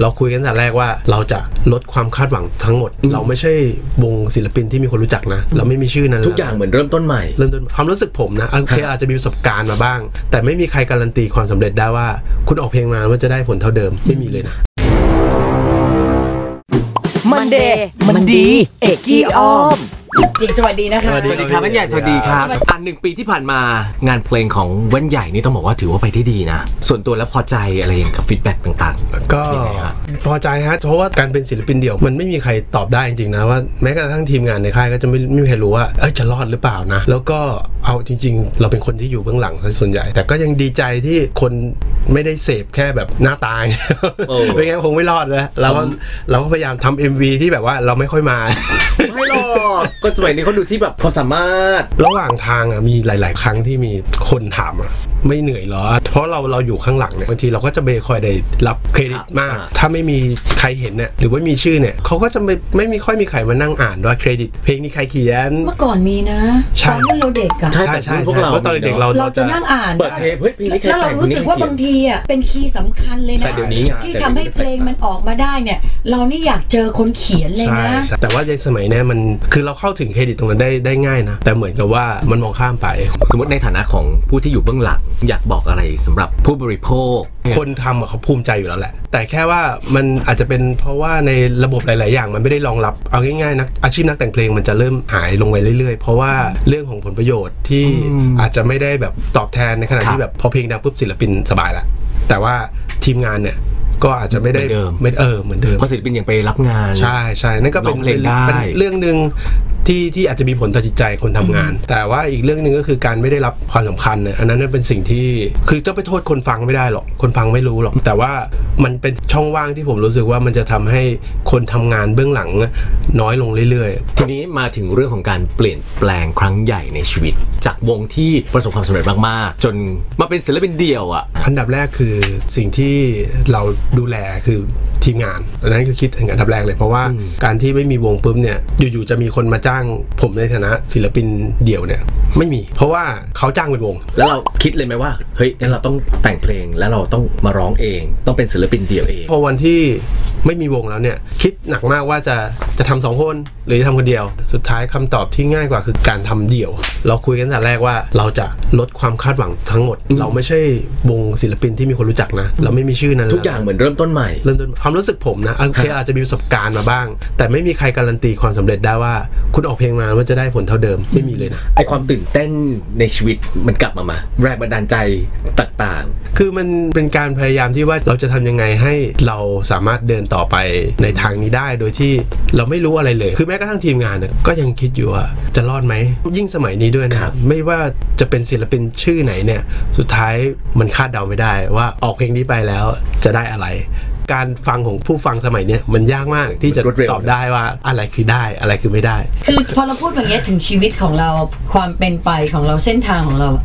เราคุยกันแต่แรกว่าเราจะลดความคาดหวังทั้งหมด เราไม่ใช่วงศิลปินที่มีคนรู้จักนะ เราไม่มีชื่อนั้นทุกอย่างเหมือนเริ่มต้นใหม่เริ่มต้นความรู้สึกผมนะโอเคอาจจะมีประสบการณ์มาบ้าง แต่ไม่มีใครการันตีความสำเร็จได้ว่า คุณออกเพลงมาว่าจะได้ผลเท่าเดิมไม่มีเลยนะมันเดย์มันดี เอกกี้อ้อม หญิงสวัสดีนะคะ สวัสสวัสดีครับแว่นใหญ่สวัสดีครับ อันหนึ่งปีที่ผ่านมางานเพลงของแว่นใหญ่นี่ต้องบอกว่าถือว่าไปได้ดีนะ ส่วนตัวแล้วพอใจอะไรอย่างกับฟีดแบ็กต่างๆ ก็เป็นยังไงฮะพอใจฮะเพราะว่าการเป็นศิลปินเดี่ยวมันไม่มีใครตอบได้จริงๆนะว่าแม้กระทั่งทีมงานในค่ายก็จะไม่ไม่มีใครรู้ว่าเอ้ยจะรอดหรือเปล่านะ แล้วก็เอาจริง ๆ เราเป็นคนที่อยู่เบื้องหลังซะส่วนใหญ่ แต่ก็ยังดีใจที่คนไม่ได้เสพแค่แบบหน้าตาอย่างเดียวโอ้ไม่งั้นคงไม่รอดนะเราก็เราก็พยายามทำ MV ที่แบบว่าเราไม่ค่อยมาไม่หรอกก็สมัยนี้เขาดูที่แบบความสามารถ ระหว่างทางอะมีหลาย ๆ ครั้งที่มีคนถามอะไม่เหนื่อยเหรอ เพราะเราเราอยู่ข้างหลังเนี่ยบางทีเราก็จะไม่ค่อยได้รับเครดิตมากครับถ้าไม่มีใครเห็นเนี่ยหรือว่ามีชื่อเนี่ยเขาก็จะไม่ไม่มีค่อยมีใครมานั่งอ่านว่าเครดิต เพลงนี้ใครเขียน เมื่อก่อนมีนะใช่ตอนนั้นเราเด็กอะใช่ใช่ใช่พวกเราเพราะตอนเด็กๆเราเราจะนั่งอ่านเปิดเทปเฮ้ยเพลงนี้ใครแล้วเราแต่งรู้สึกว่าบางทีอะเป็นคีย์สำคัญเลยแต่นะเดี๋ยวนี้ที่ทำให้เพลงมันออกมาได้เนี่ย เรานี่อยากเจอคนเขียนเลยใช่นะใช่แต่ว่าในสมัยเนี้ยมันคือเราเข้าถึงเครดิตตรงนั้นได้ได้ง่ายนะ แต่เหมือนกับว่ามันมองข้ามไป สมมติในฐานะของผู้ที่อยู่เบื้องหลัง อยากบอกอะไรสำหรับผู้บริโภค คนทำอะเขาภูมิใจอยู่แล้วแหละ แต่แค่ว่ามันอาจจะเป็นเพราะว่าในระบบหลาย ๆ อย่างมันไม่ได้รองรับเอาง่ายๆนักอาชีพนักแต่งเพลงมันจะเริ่มหายลงไปเรื่อย ๆ เพราะว่าเรื่องของผลประโยชน์ที่อืมอาจจะไม่ได้แบบตอบแทนในขณะครับที่แบบพอเพลงดังปุ๊บศิลปินสบายละแต่ว่าทีมงานเนี่ย ก็อาจจะไม่ได้เหมือนเดิม ไม่เออเหมือนเดิม เพราะศิลปินยังไปรับงาน ใช่ใช่นั่นก็เป็นร้องเพลงได้เป็นเรื่องหนึ่งที่ที่อาจจะมีผลต่อจิตใจคนทำงาน แต่ว่าอีกเรื่องหนึ่งก็คือการไม่ได้รับความสำคัญเนี่ยอันนั้นเป็นสิ่งที่คือจะไปโทษคนฟังไม่ได้หรอกคนฟังไม่รู้หรอก แต่ว่ามันเป็นช่องว่างที่ผมรู้สึกว่ามันจะทำให้คนทำงานเบื้องหลังน้อยลงเรื่อย ทีนี้มาถึงเรื่องของการเปลี่ยนแปลงครั้งใหญ่ในชีวิต จากวงที่ประสบความสำเร็จมากๆ จนมาเป็นศิลปินเดี่ยวอะ ๆ อันดับแรกคือสิ่งที่เราดูแลคือทีมงานอันนั้นคือคิดถึงอันดับแรกเลยเพราะว่าการที่ไม่มีวงปุ๊บเนี่ยอยู่ๆจะมีคนมาจ้างผมในฐานะศิลปินเดี่ยวเนี่ยไม่มี เพราะว่าเขาจ้างเป็นวง แล้วเราคิดเลยไหมว่าเฮ้ยงั้นเราต้องแต่งเพลงแล้วเราต้องมาร้องเอง ต้องเป็นศิลปินเดี่ยวเองพอวันที่ไม่มีวงแล้วเนี่ยคิดหนักมากว่าจะจะทำสองคนหรือจะทำคนเดียว สุดท้ายคำตอบที่ง่ายกว่าคือการทำเดี่ยว เราคุยกันแต่แรกว่าเราจะลดความคาดหวังทั้งหมด เราไม่ใช่วงศิลปินที่มีคนรู้จักนะ เราไม่มีชื่อนั้นทุกอย่างเหมือนเริ่มต้นใหม่ เริ่มต้นความรู้สึกผมนะโอเคอาจจะมีประสบการณ์มาบ้าง แต่ไม่มีใครการันตีความสำเร็จได้ว่า คุณออกเพลงมาว่าจะได้ผลเท่าเดิมไม่มีเลยนะไอความตื่นเต้นในชีวิตมันกลับมามาแรงบันดาลใจต่างคือมันเป็นการพยายามที่ว่าเราจะทำยังไงให้เราสามารถเดินต่อไปในทางนี้ได้โดยที่เราไม่รู้อะไรเลย คือแม้กระทั่งทีมงานเนี่ยก็ยังคิดอยู่ว่าจะรอดไหม ยิ่งสมัยนี้ด้วยนะครับ ไม่ว่าจะเป็นศิลปินชื่อไหนเนี่ย สุดท้ายมันคาดเดาไม่ได้ว่าออกเพลงนี้ไปแล้วจะได้อะไร การฟังของผู้ฟังสมัยเนี้ยมันยากมากที่จะรวดเร็วตอบได้ว่าอะไรคือได้อะไรคือไม่ได้ คือพอเราพูดอย่างเงี้ยถึงชีวิตของเราความเป็นไปของเราเส้นทางของเราอะ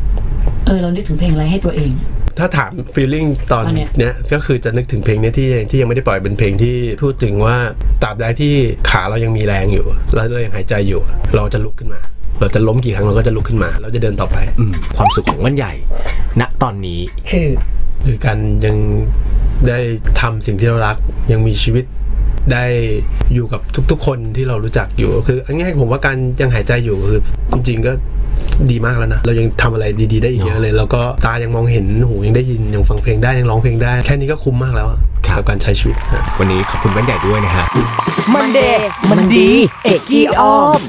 เออเรานึกถึงเพลงอะไรให้ตัวเองถ้าถาม feeling ตอนตอนเนี้ยเนี้ยก็คือจะนึกถึงเพลงเนี้ยที่ที่ยังไม่ได้ปล่อยเป็นเพลงที่พูดถึงว่าตราบใดที่ขาเรายังมีแรงอยู่แล้วเรายังหายใจอยู่ เราจะลุกขึ้นมา เราจะล้มกี่ครั้งเราก็จะลุกขึ้นมา เราจะเดินต่อไปๆอืมความสุขของวันใหญ่ ณตอนนี้คือคือการยัง ได้ทำสิ่งที่เรารัก ยังมีชีวิตได้อยู่กับทุกๆ คนที่เรารู้จักอยู่ คืออันนี้ให้ผมว่าการยังหายใจอยู่คือจริง ๆ ก็ดีมากแล้วนะ เรายังทำอะไรดีๆ ได้อีกเยอะเลย แล้วก็ตายังมองเห็น หูยังได้ยิน ยังฟังเพลงได้ ยังร้องเพลงได้ แค่นี้ก็คุ้มมากแล้วอะครับกับการใช้ชีวิตฮะวันนี้ขอบคุณวันใหญ่ด้วยนะฮะมันเดย์มันดี เอกกี้อ้อม